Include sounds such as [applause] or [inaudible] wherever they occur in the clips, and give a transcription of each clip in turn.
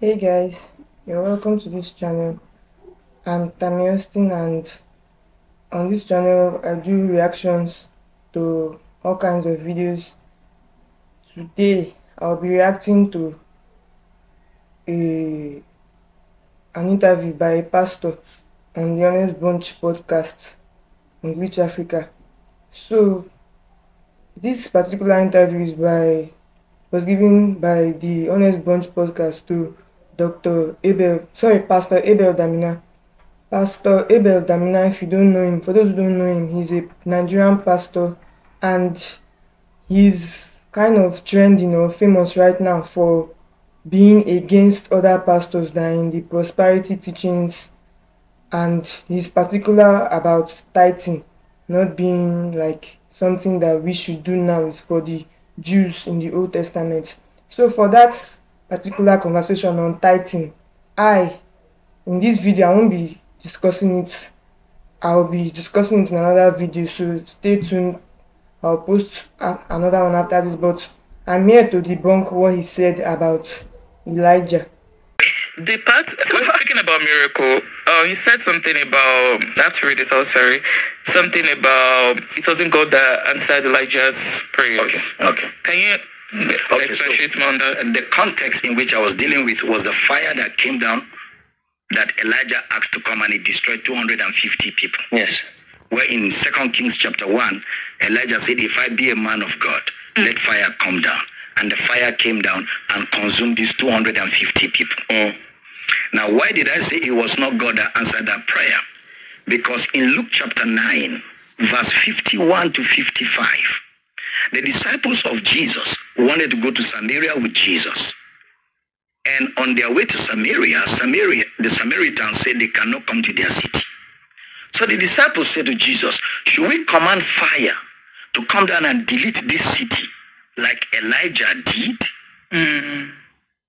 Hey guys, you're welcome to this channel. I'm Tami Austen and on this channel I do reactions to all kinds of videos. Today I'll be reacting to a an interview by a pastor on the Honest Bunch podcast in Reach Africa. So this particular interview is by was given by the Honest Bunch podcast to Dr. Abel, sorry, Pastor Abel Damina. Pastor Abel Damina, if you don't know him, for those who don't know him, he's a Nigerian pastor and he's kind of trending or famous right now for being against other pastors that in the prosperity teachings and he's particular about tithing not being like something that we should do now is for the Jews in the Old Testament. So for that particular conversation on tithing, I, in this video, I won't be discussing it. I'll be discussing it in another video, so stay tuned. I'll post another one after this, but I'm here to debunk what he said about Elijah. The part so speaking about miracle, uh, he said something about I have to read this out, sorry. Something about it wasn't God that answered Elijah's prayers. Okay. Okay. Can you Okay, so the context in which I was dealing with was the fire that came down that Elijah asked to come and it destroyed 250 people. Yes. Where in Second Kings chapter 1, Elijah said, If I be a man of God, let fire come down. And the fire came down and consumed these 250 people. Mm. Now, why did I say it was not God that answered that prayer? Because in Luke chapter 9, verse 51 to 55, the disciples of Jesus wanted to go to Samaria with Jesus. And on their way to Samaria, Samaria, the Samaritans said they cannot come to their city. So the disciples said to Jesus, Should we command fire to come down and delete this city like Elijah did? Mm.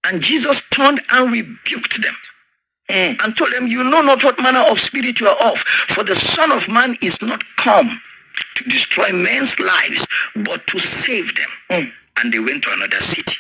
And Jesus turned and rebuked them mm. and told them, You know not what manner of spirit you are of, for the Son of Man is not come to destroy men's lives, but to save them. Mm. And they went to another city.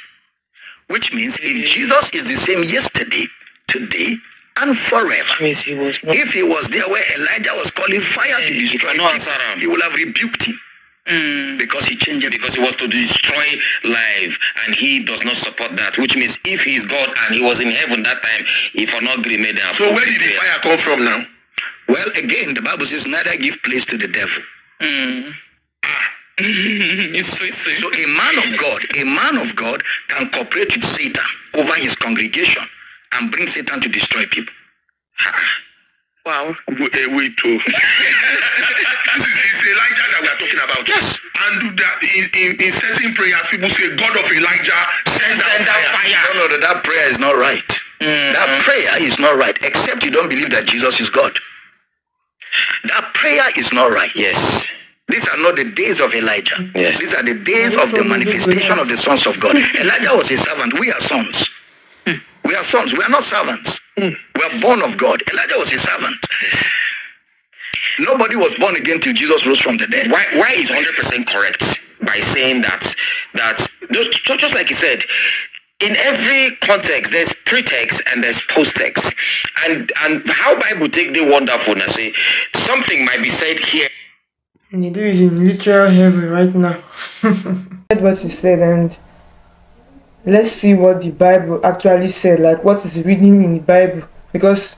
Which means if mm-hmm. Jesus is the same yesterday, today, and forever, Means he was not if he was there where Elijah was calling fire to mm. destroy cannot people, answer him. he would have rebuked him mm. because he changed it. because he was to destroy life and he does not support that which means if he is god and he was in heaven that time if for not made them So where did the fire come from now? Well, again, the Bible says neither give place to the devil. Mm. [laughs] it's so, so. So a man of God, a man of God can cooperate with Satan over his congregation and bring Satan to destroy people. [laughs] wow. A way wait [laughs] oh. this is it's Elijah that we are talking about. Yes. And that in, in, in certain prayers, people say, God of Elijah, send down Send down fire. fire. No, no, no, that prayer is not right. That mm-hmm. prayer is not right, except you don't believe that Jesus is God. That prayer is not right. yes These are not the days of Elijah. Yes. These are the days of the manifestation of the sons of God. [laughs] Elijah was a servant. We are sons. We are sons. We are not servants. We are born of God. Elijah was a servant. Nobody was born again till Jesus rose from the dead. why why is 100 percent correct by saying that that just, just just like he said in every context there's pretext and there's post-text and and how bible take the wonderful and say something might be said here Nedu is in literal heaven right now. [laughs] Read what you said and let's see what the Bible actually said, like what is written in the Bible. Because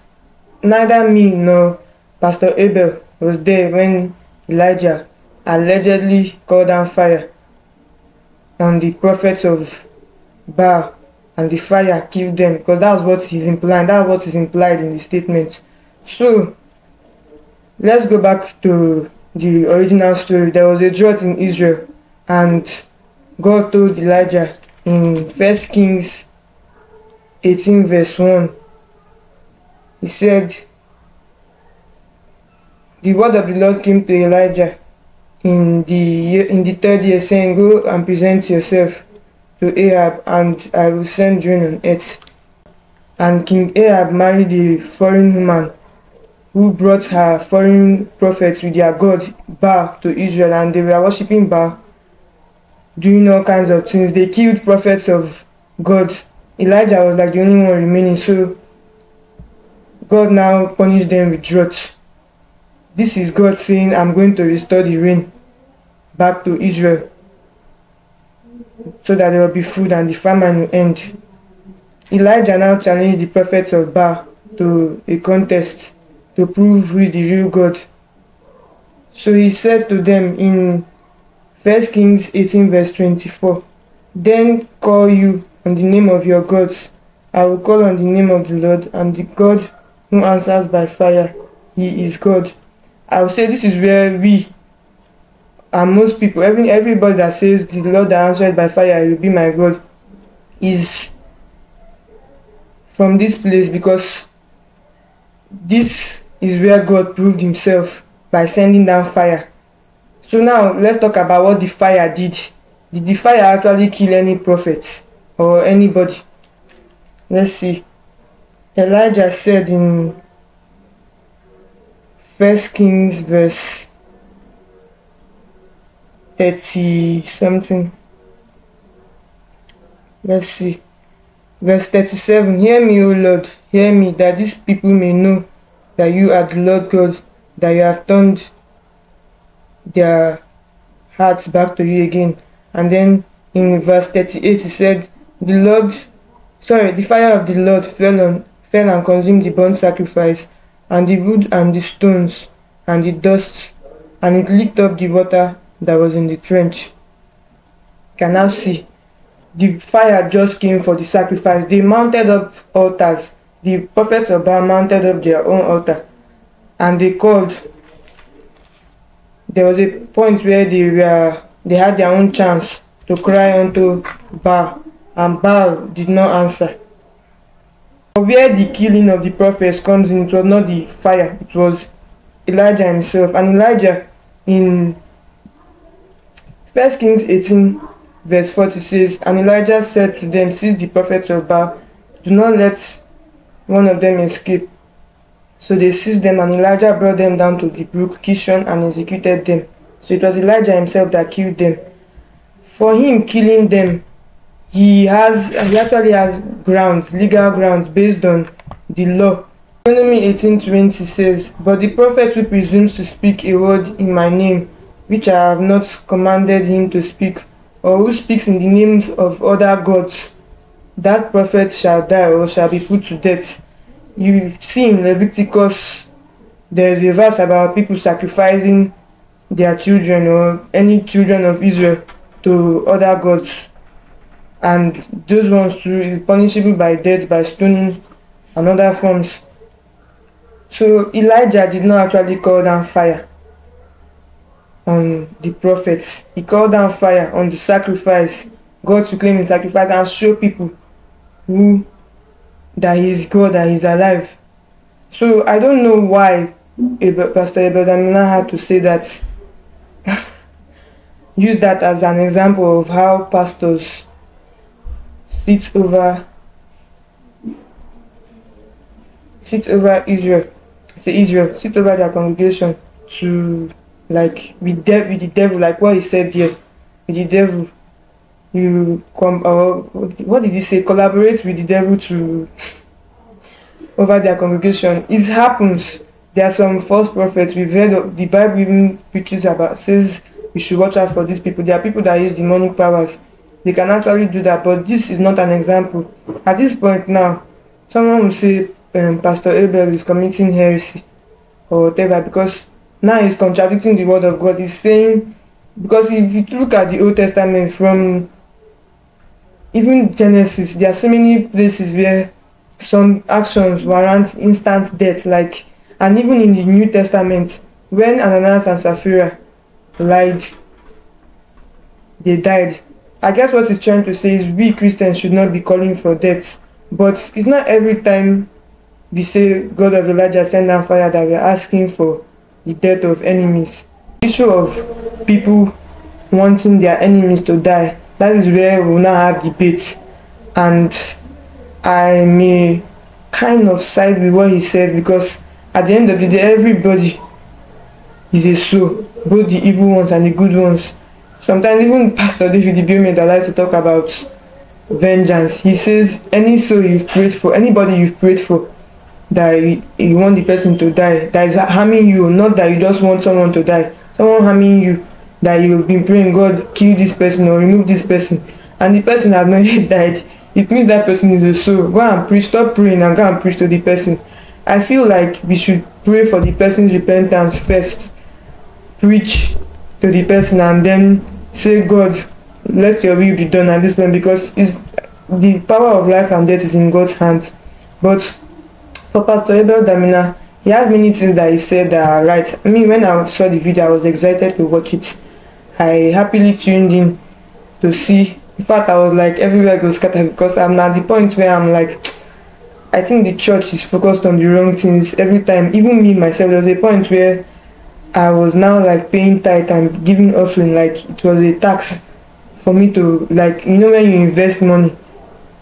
neither me nor Pastor Abel was there when Elijah allegedly called down fire on the prophets of Baal and the fire killed them because that's what he's implying, that's what is implied in the statement. So let's go back to the original story. There was a drought in Israel, and God told Elijah in First Kings 18, verse 1. He said, The word of the Lord came to Elijah in the in the third year, saying, Go and present yourself to Ahab, and I will send rain on earth. And King Ahab married a foreign woman who brought her foreign prophets with their god Baal to Israel and they were worshipping Baal, doing all kinds of things. They killed prophets of God Elijah was like the only one remaining, so God now punished them with drought. This is God saying, I'm going to restore the rain back to Israel so that there will be food and the famine will end. Elijah now challenged the prophets of Baal to a contest to prove who is the real God. So he said to them in 1 Kings 18 verse 24, Then call you on the name of your gods. I will call on the name of the Lord, and the God who answers by fire, he is God. I will say this is where we and most people, every everybody that says the Lord answered by fire will be my God, is from this place because this is where God proved himself by sending down fire. So now let's talk about what the fire did. Did the fire actually kill any prophets or anybody? Let's see. Elijah said in First Kings verse 30 something. Let's see. Verse 37 Hear me, O Lord, hear me, that these people may know that you are the Lord God, that you have turned their hearts back to you again. And then in verse 38 he said, The Lord, sorry, the fire of the Lord fell on fell and consumed the burnt sacrifice, and the wood and the stones, and the dust, and it licked up the water that was in the trench. Can now see the fire just came for the sacrifice. They mounted up altars. The prophets of Baal mounted up their own altar, and they called. There was a point where they were they had their own chance to cry unto Baal, and Baal did not answer. Where the killing of the prophets comes in, it was not the fire, it was Elijah himself. And Elijah in First Kings 18 verse 40 says, And Elijah said to them, Seize the prophets of Baal, do not let one of them escape. So they seized them, and Elijah brought them down to the brook Kishon and executed them. So it was Elijah himself that killed them. For him killing them, he has he actually has grounds, legal grounds based on the law. Deuteronomy 18:20 says, But the prophet who presumes to speak a word in my name, which I have not commanded him to speak, or who speaks in the names of other gods, that prophet shall die or shall be put to death. You see in Leviticus, there is a verse about people sacrificing their children or any children of Israel to other gods. And those ones too is punishable by death, by stoning, and other forms. So Elijah did not actually call down fire on the prophets. He called down fire on the sacrifice. God to claim the sacrifice and show people who that he is God, that he is alive. So I don't know why Pastor Abel Damina had to say that. [laughs] use that as an example of how pastors sit over sit over Israel, say Israel, sit over their congregation to like with, de- with the devil, like what he said here, with the devil, you come, or what did he say? Collaborate with the devil to over their congregation. It happens. There are some false prophets. We've heard of the Bible even preaches about says we should watch out for these people. There are people that use demonic powers. They can actually do that, but this is not an example. At this point now, someone will say um, Pastor Abel is committing heresy or whatever because now he's contradicting the word of God. He's saying because if you look at the Old Testament from even Genesis, there are so many places where some actions warrant instant death, like and even in the New Testament, when Ananias and Sapphira lied, they died. I guess what he's trying to say is we Christians should not be calling for death, but it's not every time we say God of Elijah send down fire that we're asking for the death of enemies. The issue of people wanting their enemies to die, that is where we now have debate. And I may kind of side with what he said because at the end of the day, everybody is a soul, both the evil ones and the good ones. Sometimes even Pastor David Ibiyeomie that likes to talk about vengeance. He says any soul you've prayed for, anybody you've prayed for, that you, want the person to die, that is harming you, not that you just want someone to die. Someone harming you, that you've been praying, God, kill this person or remove this person, and the person has not [laughs] yet died. It means that person is a soul. Go and preach, stop praying and go and preach to the person. I feel like we should pray for the person's repentance first, preach to the person, and then say, God, let your will be done at this point because the power of life and death is in God's hands. But Pastor Abel Damina, he has many things that he said that are right. I mean, when I saw the video, I was excited to watch it. I happily tuned in to see. In fact, I was like everywhere goes scattered because I'm at the point where I'm like, I think the church is focused on the wrong things every time. Even me myself, there was a point where I was now like paying tithe and giving offering like it was a tax for me to like you know when you invest money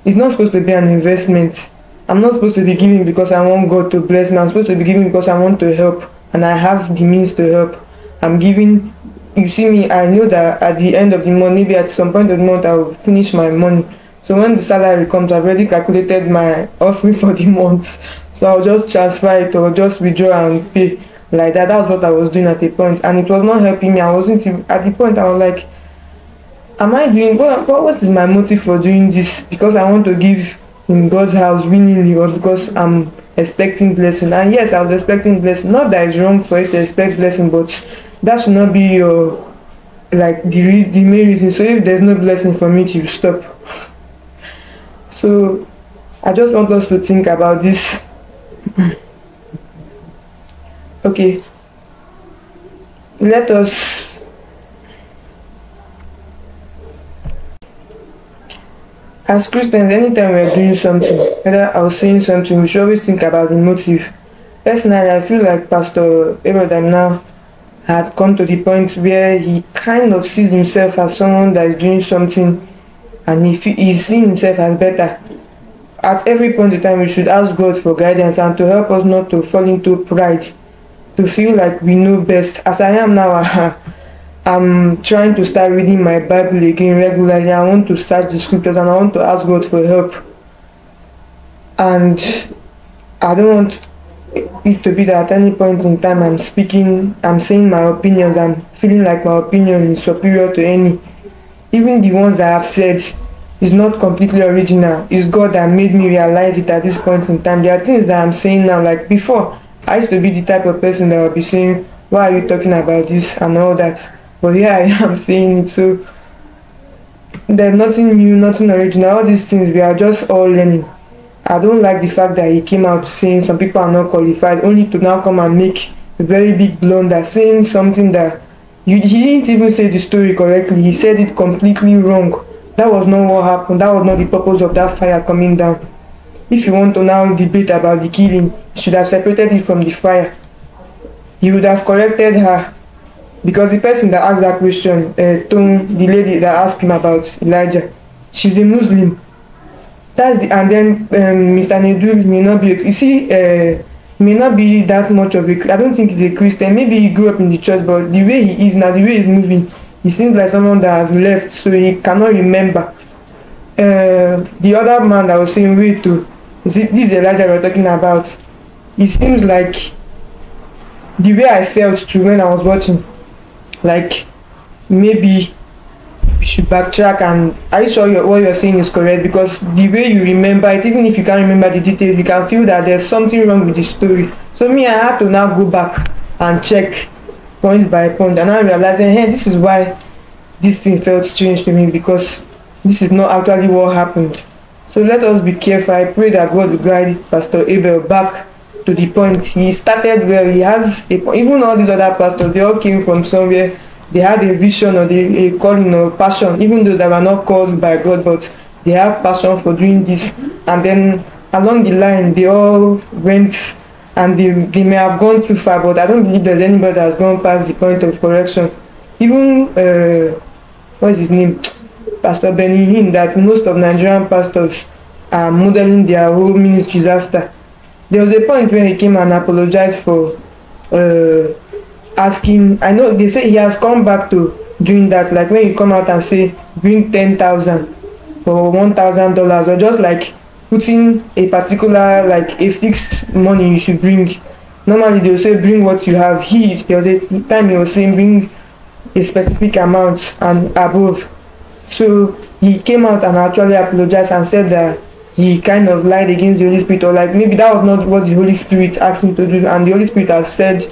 it's not supposed to be an investment i'm not supposed to be giving because i want god to bless me. I'm supposed to be giving because i want to help. And i have the means to help. I'm giving you see me i know that at the end of the month maybe at some point of the month i will finish my money. So when the salary comes i've already calculated my [laughs] offering for the month so i'll just transfer it or just withdraw and pay like that. That's what i was doing at a point. And it was not helping me. I wasn't at the point i was like am I doing what, what what is my motive for doing this? Because I want to give in God's house willingly or because I'm expecting blessing. And yes, I was expecting blessing. Not that it's wrong for you to expect blessing, but that should not be your like the re- the main reason. So if there's no blessing for me to stop. So I just want us to think about this. [laughs] okay. Let us as Christians, anytime we're doing something, whether I was saying something, we should always think about the motive. Personally, I feel like Pastor Abraham now had come to the point where he kind of sees himself as someone that is doing something and he, fe- he sees himself as better. At every point in time, we should ask God for guidance and to help us not to fall into pride, to feel like we know best. As I am now, [laughs] I'm trying to start reading my Bible again regularly. I want to search the scriptures and I want to ask God for help. And I don't want it to be that at any point in time I'm speaking, I'm saying my opinions, I'm feeling like my opinion is superior to any. Even the ones that I've said is not completely original. It's God that made me realize it at this point in time. There are things that I'm saying now, like before, I used to be the type of person that would be saying, Why are you talking about this and all that? But here I [laughs] am saying it so there's nothing new, nothing original. All these things we are just all learning. I don't like the fact that he came out saying some people are not qualified, only to now come and make a very big blunder, saying something that you, he didn't even say the story correctly. He said it completely wrong. That was not what happened. That was not the purpose of that fire coming down. If you want to now debate about the killing, you should have separated it from the fire. You would have corrected her because the person that asked that question, uh, the lady that asked him about Elijah, she's a Muslim. That's the, and then um, Mr. Nedu may not be. You see, uh, may not be that much of a. I don't think he's a Christian. Maybe he grew up in the church, but the way he is now, the way he's moving, he seems like someone that has left, so he cannot remember. Uh, the other man that was saying, wait to, you see, this Elijah we're talking about. It seems like the way I felt too when I was watching like maybe we should backtrack and are you sure you're, what you're saying is correct? Because the way you remember it even if you can't remember the details you can feel that there's something wrong with the story. So me i had to now go back and check point by point. And i realized hey this is why this thing felt strange to me because this is not actually what happened. So let us be careful. I pray that god will guide pastor abel back to the point he started where he has a, even all these other pastors they all came from somewhere. They had a vision or they, a calling or passion even though they were not called by god but they have passion for doing this. And then along the line they all went and they, they may have gone too far but i don't believe there's anybody that has gone past the point of correction. Even uh, what is his name? Pastor benny hinn that most of nigerian pastors are modeling their whole ministries after there was a point where he came and apologized for uh, asking i know they say he has come back to doing that like when you come out and say bring ten thousand or one thousand dollars or just like putting a particular like a fixed money you should bring. Normally they will say bring what you have. He there was a time he was saying bring a specific amount and above. So he came out and actually apologized and said that he kind of lied against the Holy Spirit or like maybe that was not what the Holy Spirit asked him to do and the Holy Spirit has said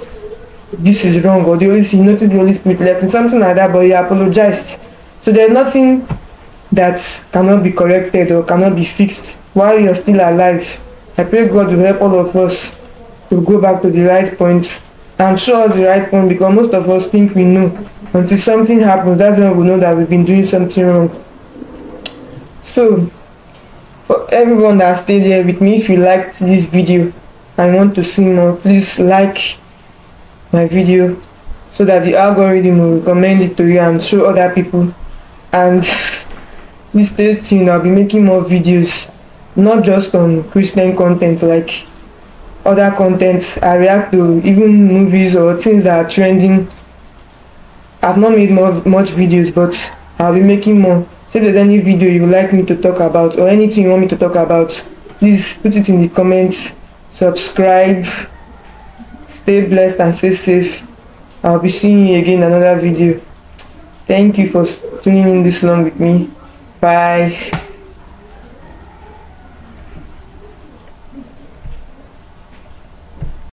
this is wrong or the Holy Spirit noticed the Holy Spirit left him something like that but he apologized. So there's nothing that cannot be corrected or cannot be fixed while you're still alive. I pray God will help all of us to go back to the right point and show us the right point because most of us think we know until something happens. That's when we know that we've been doing something wrong. So for everyone that stayed here with me if you liked this video and want to see more please like my video so that the algorithm will recommend it to you and show other people. And [laughs] please stay tuned i'll be making more videos not just on christian content like other contents i react to even movies or things that are trending. I've not made more much videos but i'll be making more if there's any video you would like me to talk about or anything you want me to talk about please put it in the comments. Subscribe. Stay blessed and stay safe. I'll be seeing you again in another video. Thank you for tuning in this long with me. Bye